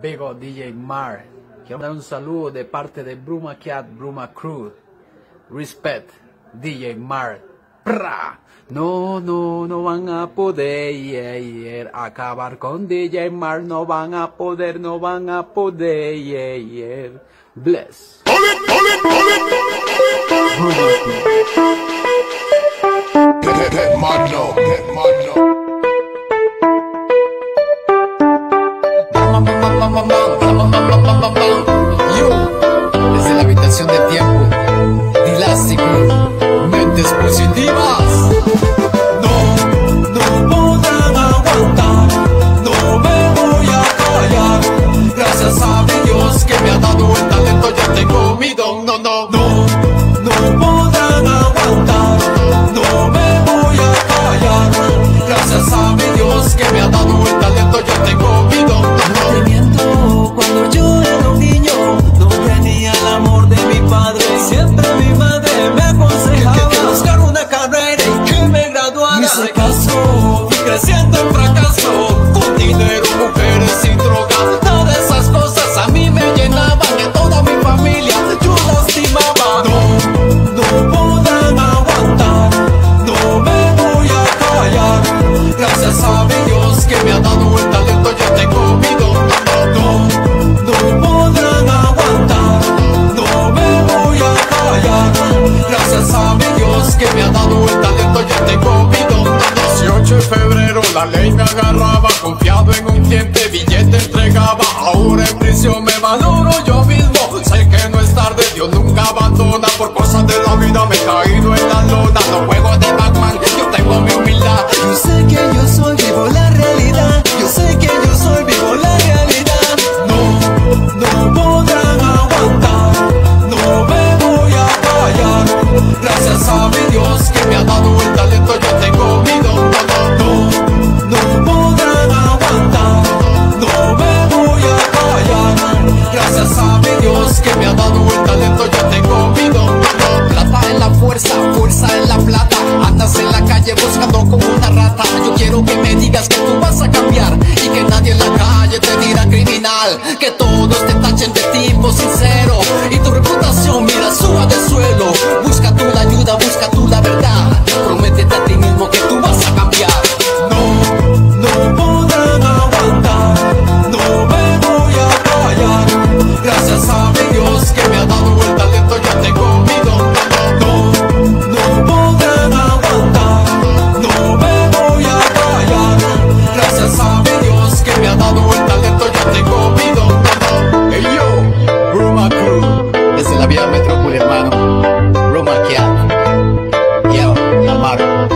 Bego DJ Mar. Quiero mandar un saludo de parte de Bruma Cat, Bruma Crew. Respect, DJ Mar. ¡Pra! No, no, no van a poder yeah, yeah. acabar con DJ Mar. No van a poder, no van a poder. Yeah, Bless. positivas. No, no podrán aguantar, no me voy a callar. Gracias a mi Dios que me ha dado el talento, ya tengo mi don, no, no, no, no sigue siendo un fracaso. la ley me agarraba Confiado en un cliente, billete entregaba. Ahora en prisión me valoro yo mismo. Sé que no es tarde, Dios nunca abandona. Por cosas de la vida me caí que todos te tachen de tipo sincero. Y tú mar.